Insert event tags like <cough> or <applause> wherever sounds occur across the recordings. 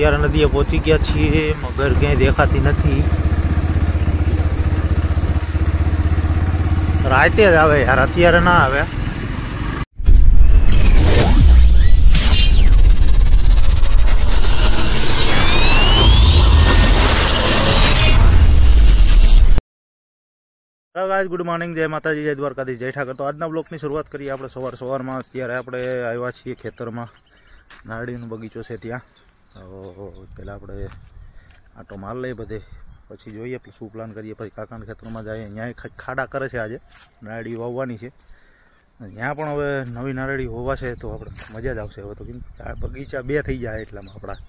અત્યારે નદીએ પહોંચી ગયા છીએ, મગર ક્યાંય દેખાતી નથી. રાતે જ આવે યાર, અત્યારે ના આવે. ગાઈઝ ગુડ મોર્નિંગ જય માતાજી, જય દ્વારકાધીશ, જય ઠાકર. તો આજના બ્લોકની શરૂઆત કરીએ આપણે સવાર સવારમાં અત્યારે આપણે આવ્યા છીએ ખેતરમાં. નારળીનો બગીચો છે ત્યાં. તો પહેલાં આપણે આટો માલ લઈએ બધે, પછી જોઈએ શું પ્લાન કરીએ. પછી કાકાના ખેતરમાં જઈએ અહીંયા ખાડા કરે છે આજે. નારળી વાવવાની છે. ત્યાં પણ હવે નવી નારળી હોવાશે તો આપણે મજા જ આવશે હવે તો. કેમ બગીચા બે થઈ જાય એટલામાં આપણા.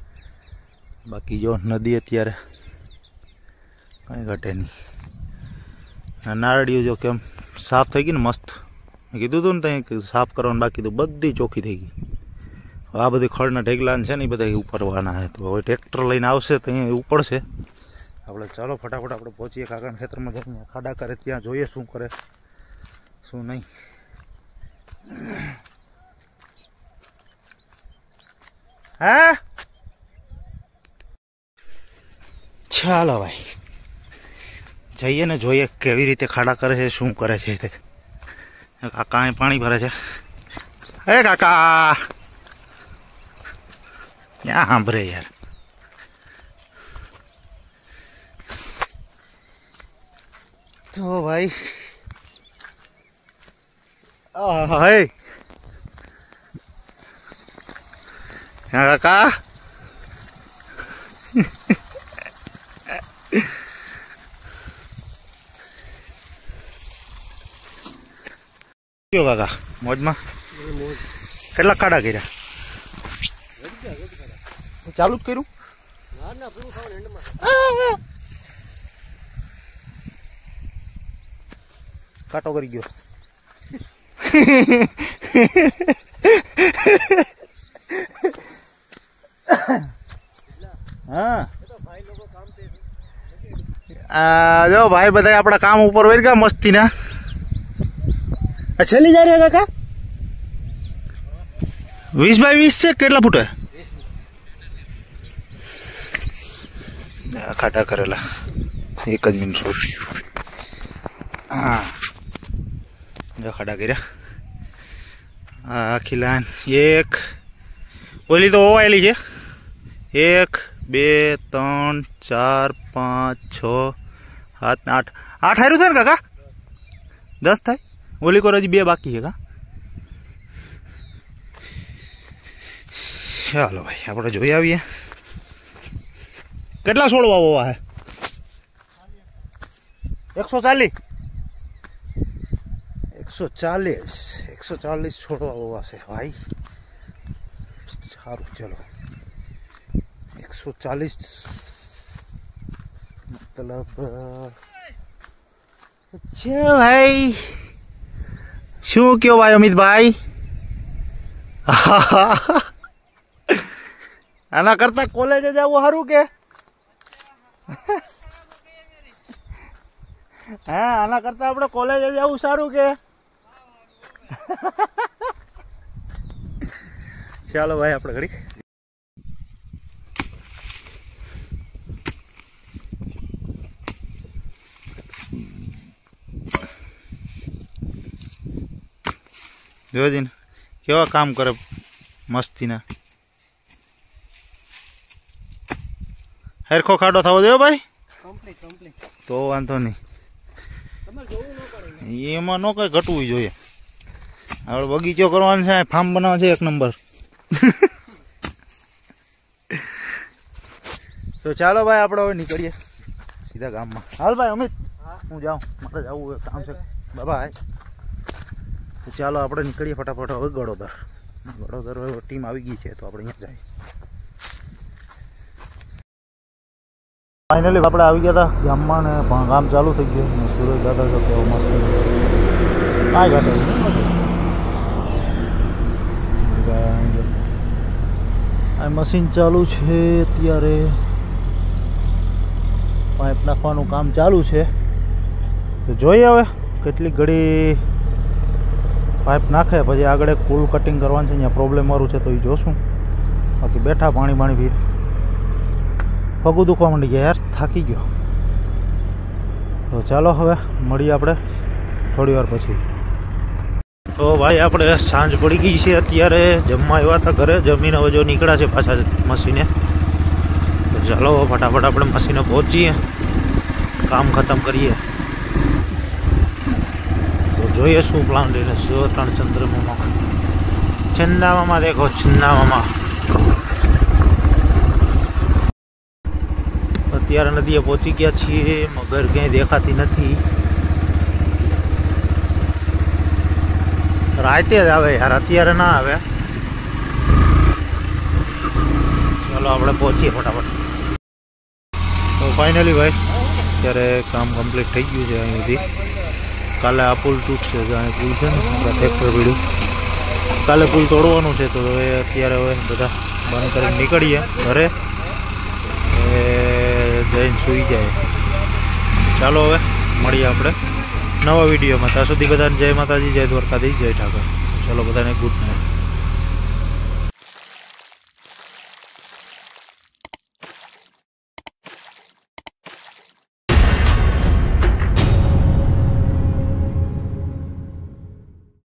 બાકી જો નદી અત્યારે કંઈ ઘટે નહીં. નારળીઓ જો કેમ સાફ થઈ ગઈ ને મસ્ત. કીધું હતું ને ત્યાં સાફ કરવાનું બાકી તો બધી ચોખ્ખી થઈ ગઈ. આ બધી ખડના ઢેગલાન છે ને એ બધા ઉપરવાના છે. તો હવે ટ્રેક્ટર લઈને આવશે તો અહીંયા ઉપડશે આપણે ચાલો ફટાફટ આપણે પહોંચીએ કાકાના ખેતરમાં. જઈને ખાડા કરે ત્યાં જોઈએ શું કરે, શું નહીં. હા? ચાલો ભાઈ. જઈએ ને જોઈએ કેવી રીતે ખાડા કરે છે, શું કરે છે તે. કાકા પાણી ભરે છે. હે કાકા! ક્યાં સાંભળે યાર તો ભાઈ આહ, હે હા કાકા કયો કાકા મોજમાં કેટલા ખાડા કર્યા ચાલુ જ કર્યું? કાટો કરી ગયો. હા. આ જો ભાઈ બધા આપણા કામ ઉપર વહી ગયા મસ્તી ના. છેલ્લી જાય કાકા? વીસ બાય વીસ છે કેટલા ફૂટે આ ખાટા કરેલા. એક જ મિનિટ હા. જો ખાડા કર્યા. આખી લાઈન. એક. ઓલી તો ઓવાયેલી છે. એક, બે, ત્રણ, ચાર, પાંચ, છ, સાત, આઠ. આઠ હાર્યું થાય ને કાકા? દસ થાય? ઓલી કોર હજી બે બાકી છે કા? ચાલો ભાઈ, આપણે જોઈ આવીએ. કેટલા છોડવા હોવા હે? એકસો ચાલીસ. એકસો ચાલીસ. એકસો ચાલીસ છોડવા હોવા છે, ભાઈ. સારું, ચલો. એકસો ચાલીસ. મતલબ અચ્છા ભાઈ? શું કયો ભાઈ અમિતભાઈ <laughs> આના કરતા કોલેજે જવું સારું કે? હા, આના કરતા આપણે કોલેજે જવું સારું કે? ચાલો ભાઈ આપણે ઘડી જોજી ને, કેવા કામ કરે મસ્તીના? હેરખો ખાડો થવો જોઈએ ભાઈ? તો વાંધો નહીં. એમાં ન કઈ ઘટવું જોઈએ. આપણે બગીચો કરવાનો છે ફાર્મ બનાવવા છે એક નંબર. તો ચાલો ભાઈ આપણે હવે નીકળીએ. સીધા ગામમાં. હાલ ભાઈ અમિત. હું. જાઉં. મારે જવું કામ છે. બાય તો ચાલો આપણે નીકળીએ ફટાફટ. હવે ગળોદર. ગળોદર હવે ટીમ આવી ગઈ છે તો આપણે અહીંયા જાય. ફાઇનલી આપણે આવી ગયા હતા ગામમાં ને કામ ચાલુ થઈ ગયું ને સુરજ દાદા તો કેવો મસ્ત કાંઈ ગાતા આ મશીન ચાલુ છે અત્યારે. પાઇપ નાખવાનું કામ ચાલુ છે. તો જોઈએ હવે કેટલી ઘડી પાઇપ નાખે, પછી આગળ કુલ કટિંગ કરવાનું છે, અહીંયા પ્રોબ્લેમ મારું છે, તો એ જોશું. બાકી બેઠા પાણી પાણી પી. પગું દુખવા માંડી ગયા યાર, થાકી ગયો. તો ચાલો હવે, મળીએ આપણે થોડી વાર પછી. તો ભાઈ, આપણે સાંજ પડી ગઈ છે અત્યારે, જમવા આવ્યા હતા ઘરે, જમીને હવે જો નીકળ્યા છે પાછા મશીને. તો ચાલો ફટાફટ આપણે મશીને પહોંચીએ, કામ ખતમ કરીએ. તો જોઈએ શું પ્લાન લઈને શું ત્રણ ચંદ્રમામાં ચંદામામાં દેખો ચંદામામાં અત્યારે નદીએ પહોંચી ગયા છીએ, મગર ક્યાંય દેખાતી નથી. રાતે જ આવે યાર, અત્યારે ના આવે. ચાલો આપણે પહોંચીએ ફટાફટ. તો ફાઇનલી ભાઈ, અત્યારે કામ કમ્પ્લીટ થઈ ગયું છે અહીંથી કાલે આ પુલ તૂટશે જે અહીં પુલ છે ને પીડ્યું કાલે પુલ તોડવાનું છે તો હવે અત્યારે હવે બધા બંધ કરીને નીકળીએ ઘરે. જઈને સૂઈ જાય. ચાલો હવે, મળીએ આપણે નવા વિડીયોમાં. ત્યાં સુધી બધાને જય માતાજી, જય દ્વારકાધીશ, જય ઠાકર. ચલો બધાને ગુડ નાઇટ